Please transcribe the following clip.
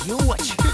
哎呦我去